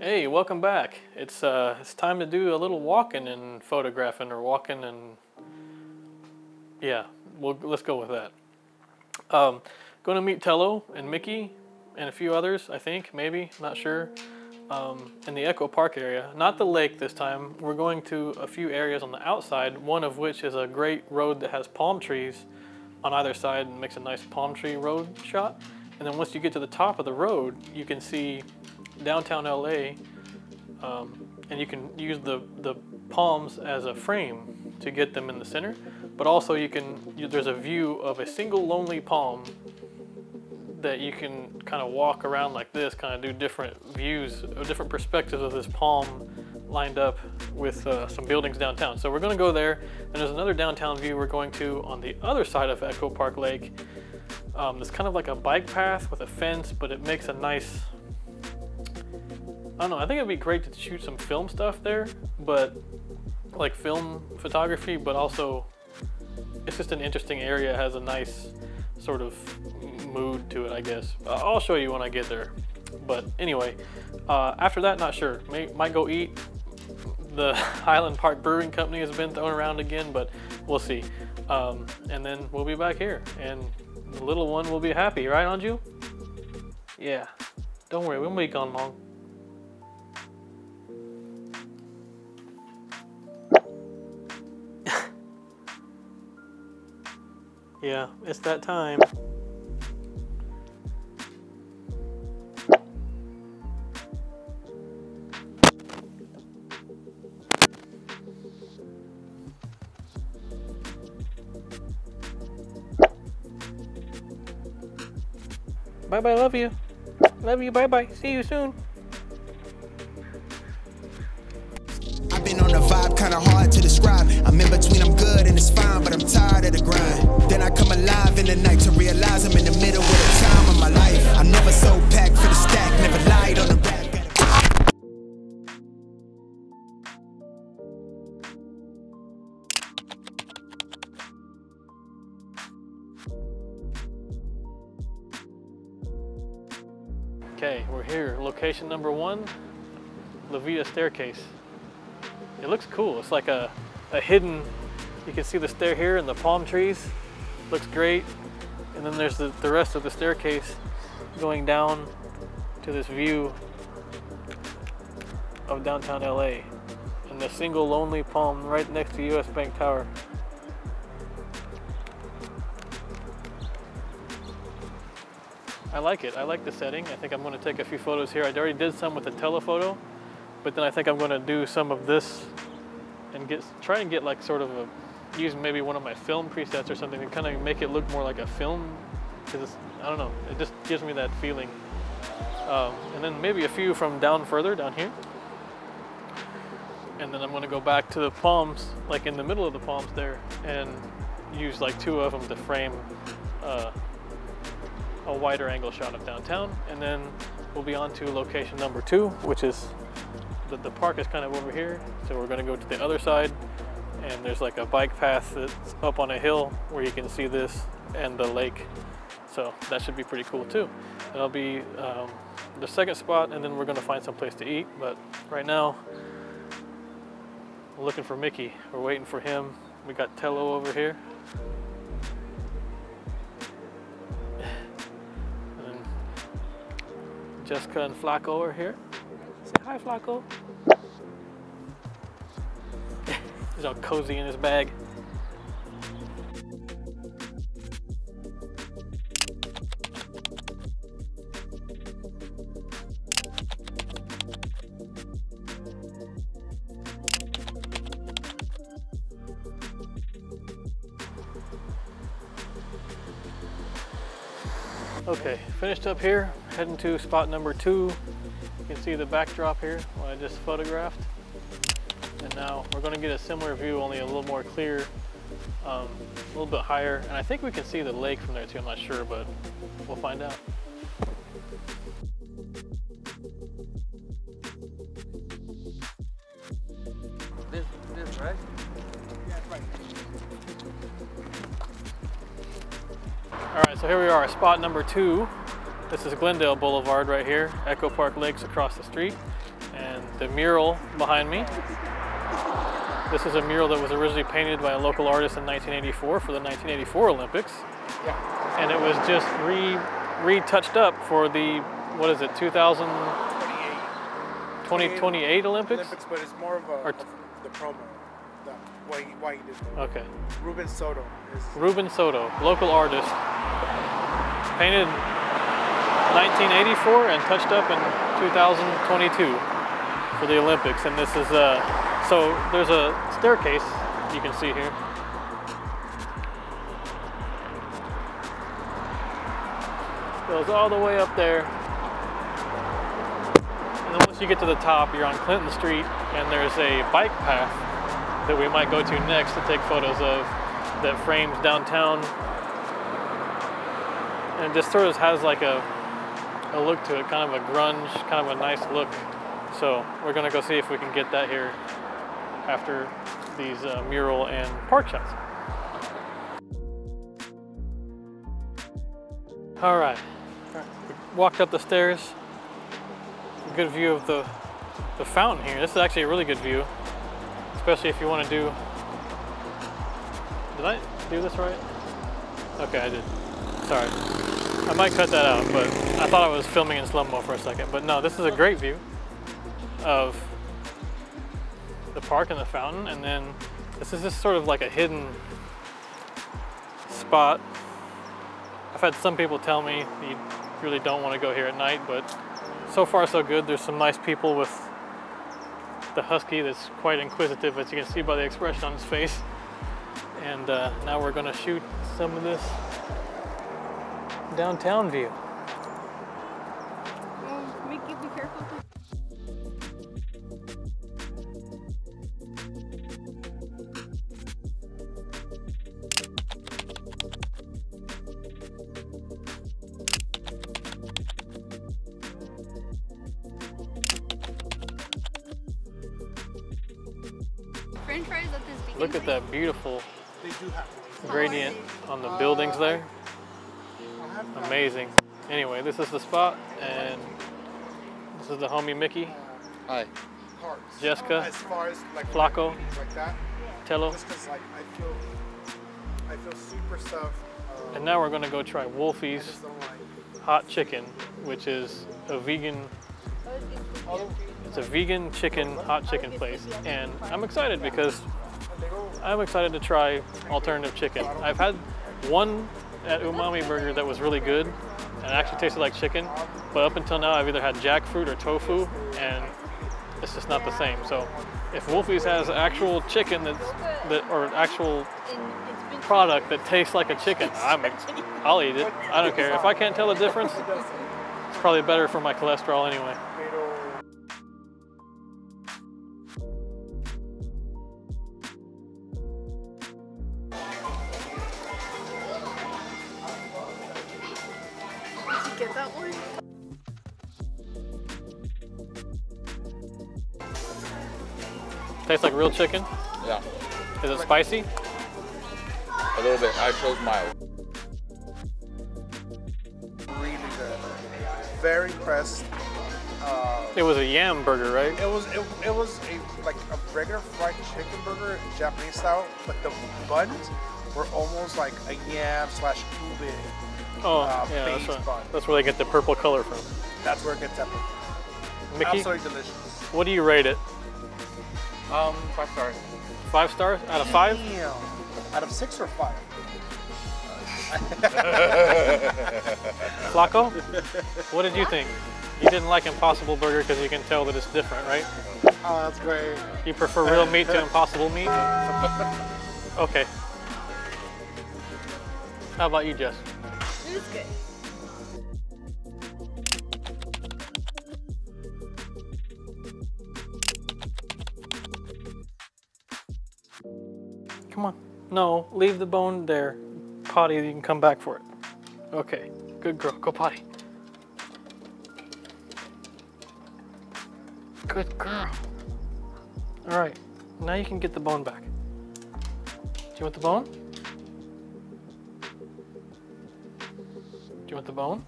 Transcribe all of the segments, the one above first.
Hey, welcome back. It's uh, it's time to do a little walking and photographing, or walking and yeah, well, let's go with that. Um, going to meet Tello and Mickey and a few others, I think, maybe, not sure, um, in the Echo Park area. Not the lake this time. We're going to a few areas on the outside, one of which is a great road that has palm trees on either side and makes a nice palm tree road shot. And then once you get to the top of the road, you can see downtown LA, um, and you can use the, the palms as a frame to get them in the center. But also you can, you, there's a view of a single lonely palm that you can kind of walk around like this, kind of do different views, different perspectives of this palm lined up with uh, some buildings downtown. So we're gonna go there, and there's another downtown view we're going to on the other side of Echo Park Lake. Um, it's kind of like a bike path with a fence, but it makes a nice I don't know, I think it'd be great to shoot some film stuff there, but like film photography, but also it's just an interesting area. It has a nice sort of mood to it, I guess. I'll show you when I get there. But anyway, uh, after that, not sure. May, might go eat. The Highland Park Brewing Company has been thrown around again, but we'll see. Um, and then we'll be back here, and the little one will be happy, right, Anju? Yeah. Don't worry, we won't be gone long. Yeah, it's that time. Bye bye, love you. Love you, bye bye. See you soon. I've been on a vibe kinda hard to describe. Okay, we're here. Location number one, Laveta Staircase. It looks cool. It's like a, a hidden, you can see the stair here and the palm trees. Looks great. And then there's the, the rest of the staircase going down to this view of downtown LA. And the single lonely palm right next to US Bank Tower. I like it. I like the setting. I think I'm going to take a few photos here. I already did some with the telephoto, but then I think I'm going to do some of this and get try and get like sort of a use maybe one of my film presets or something to kind of make it look more like a film. Because I don't know, it just gives me that feeling. Um, and then maybe a few from down further down here. And then I'm going to go back to the palms, like in the middle of the palms there, and use like two of them to frame. Uh, a wider angle shot of downtown and then we'll be on to location number two which is the, the park is kind of over here so we're going to go to the other side and there's like a bike path that's up on a hill where you can see this and the lake so that should be pretty cool too. That'll be um, the second spot and then we're going to find some place to eat but right now looking for Mickey. We're waiting for him. We got Tello over here Jessica and Flaco are here. Say hi, Flaco. He's all cozy in his bag. Okay, finished up here, heading to spot number two. You can see the backdrop here, what I just photographed. And now we're gonna get a similar view, only a little more clear, um, a little bit higher. And I think we can see the lake from there too, I'm not sure, but we'll find out. This, this, right? Yeah, right. All right, so here we are, spot number two. This is Glendale Boulevard right here, Echo Park Lakes across the street. And the mural behind me. This is a mural that was originally painted by a local artist in 1984 for the 1984 Olympics. Yeah. And it was just re retouched up for the what is it 2000 28. 2028 Olympics? Olympics, but it's more of a Or the promo. The, why he, why he did it. Okay. Ruben Soto is Ruben Soto, local artist, painted 1984 and touched up in 2022 for the Olympics. And this is uh, so there's a staircase you can see here. Goes all the way up there. And then once you get to the top, you're on Clinton Street, and there's a bike path that we might go to next to take photos of that frames downtown and just sort of has like a, a look to it, kind of a grunge, kind of a nice look. So we're gonna go see if we can get that here after these uh, mural and park shots. All right, we walked up the stairs. Good view of the the fountain here. This is actually a really good view, especially if you want to do. Did I do this right? Okay, I did. Sorry. I might cut that out, but I thought I was filming in slow mo for a second. But no, this is a great view of the park and the fountain, and then this is just sort of like a hidden spot. I've had some people tell me you really don't want to go here at night, but so far so good. There's some nice people with the husky that's quite inquisitive, as you can see by the expression on his face. And uh, now we're gonna shoot some of this this view. Look at that beautiful they do have. those. gradient on the buildings there. I'll have that. Amazing. Anyway, this is the spot, and this is the homie Mickey, Hi. Cars. Jessica, As far as like Flaco. like that, Tello. just like I feel, I feel super stuff. Um, And now we're gonna go try Wolfie's like. Hot Chicken, which is a vegan, it's a vegan chicken, hot chicken place. And I'm excited because I'm excited to try alternative chicken. I've had one at Umami Burger that was really good and it actually tasted like chicken, but up until now I've either had jackfruit or tofu and it's just not the same. So if Wolfie's has actual chicken that's, that, or actual product that tastes like a chicken, I'm, I'll eat it. I don't care. If I can't tell the difference, it's probably better for my cholesterol anyway. Get that one? Tastes like real chicken. Yeah. Is it spicy? A little bit. I chose mild. Really good. Very pressed. Uh, It was a yam burger, right? It was it, it was a like a regular fried chicken burger, Japanese style, but the buns were almost like a yam slash ube. Oh, Uh, yeah, that's, what- that's where they get the purple color from. That's where it gets that. from. Mickey, Absolutely delicious. what do you rate it? Um, five stars. Five stars out of five? Damn. Out of six or five? Flaco, what did you think? You didn't like Impossible Burger because you can tell that it's different, right? Oh, that's great. You prefer real meat to impossible meat? Okay. How about you, Jess? Was good. Come on. No, leave the bone there. Potty, you can come back for it. Okay, good girl. Go potty. Good girl. All right, now you can get the bone back. Do you want the bone? with the bone.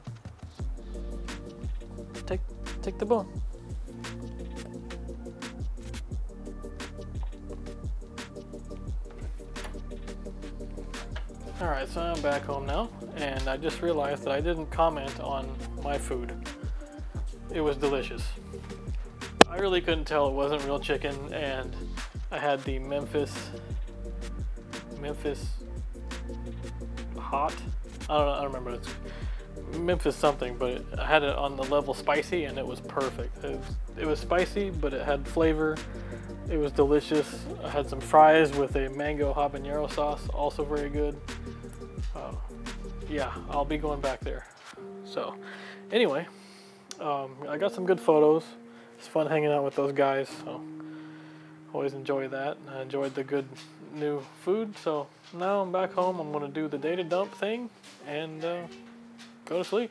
Take, take the bone. Alright, so I'm back home now, and I just realized that I didn't comment on my food. It was delicious. I really couldn't tell it wasn't real chicken, and I had the Memphis, Memphis hot. I don't know. I don't remember. It's Memphis something, but I had it on the level spicy, and it was perfect. It was, it was spicy, but it had flavor. It was delicious. I had some fries with a mango habanero sauce, also very good. Uh, yeah, I'll be going back there. So, anyway, um, I got some good photos. It's fun hanging out with those guys. So, always enjoy that. I enjoyed the good new food. So now I'm back home. I'm gonna do the data dump thing and uh, go to sleep.